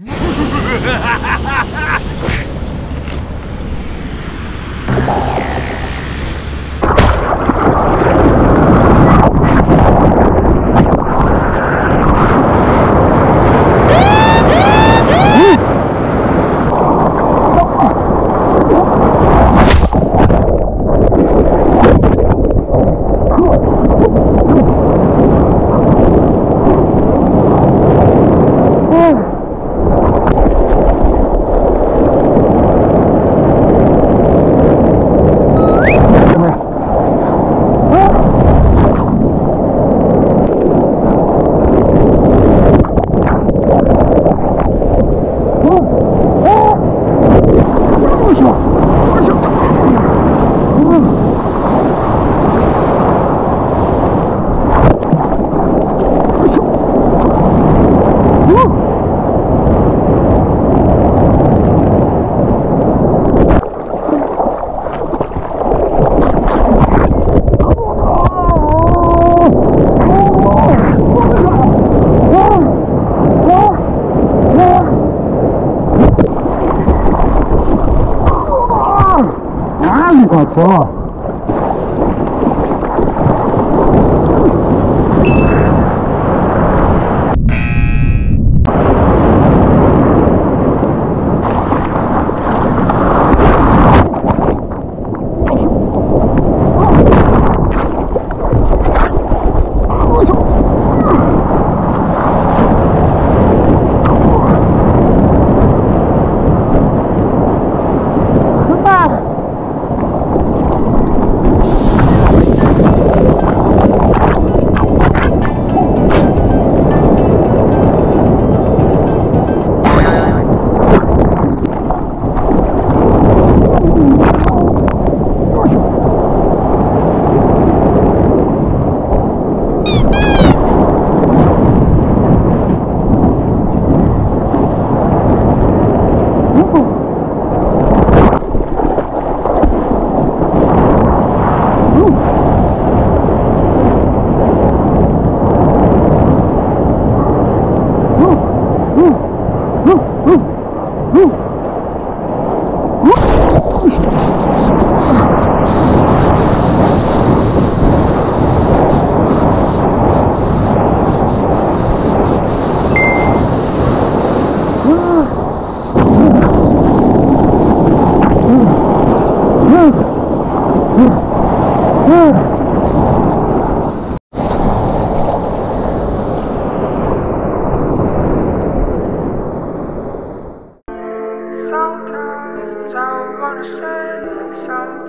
Ha ha ha ha! 1.4. Woo! say something.